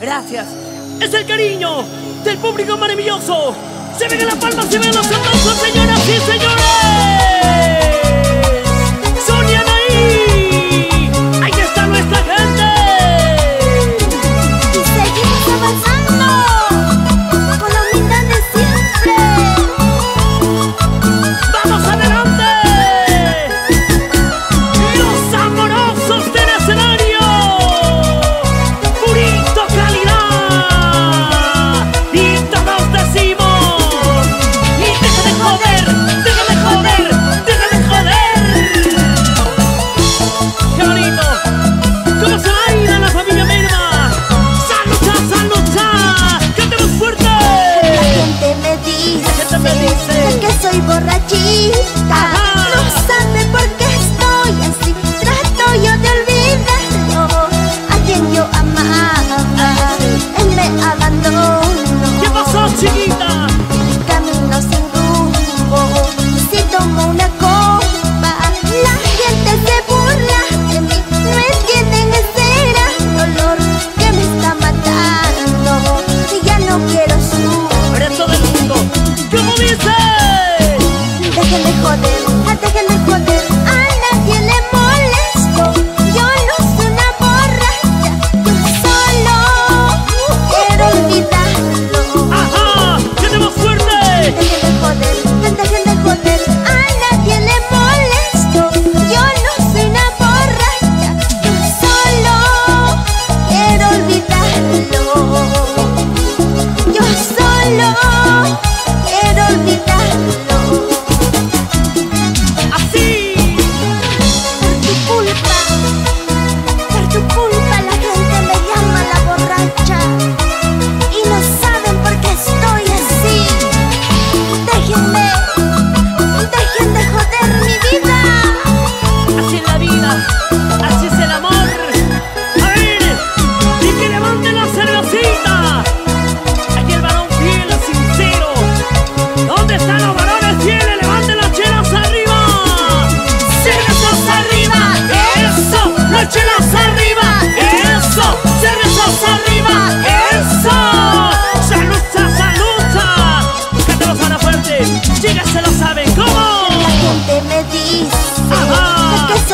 Gracias. Es el cariño del público maravilloso. Se ven las palmas, se ven los aplausos, señoras y señores.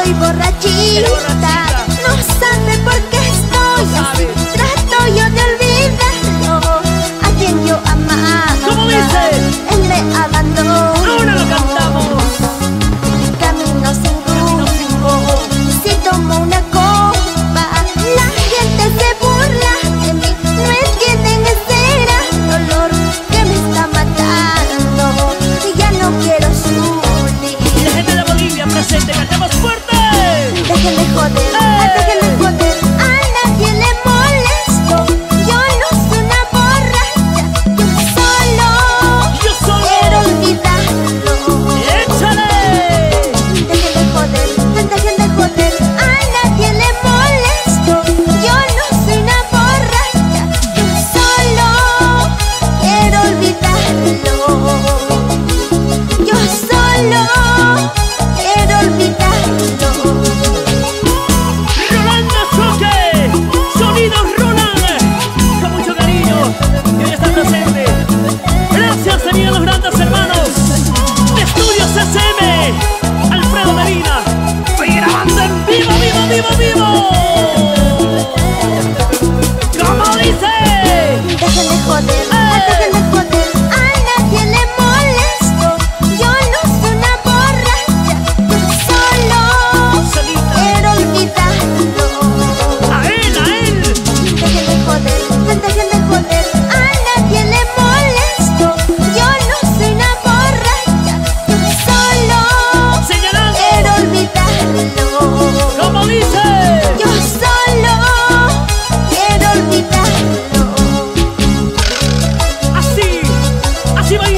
Estoy borrachita, no sabe por qué estoy no así. Trato yo de olvidarlo, a quien yo amaba. ¿Cómo dice? Él me abandonó. Ahora lo cantamos. Camino sin rumbo, Camino sin si tomo una copa, la gente se burla de mí. No entienden ese gran dolor que me está matando. Y ya no quiero sufrir. La gente de Bolivia presente cantando.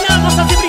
Vamos a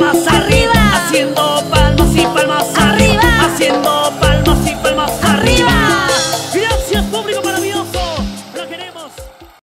más arriba.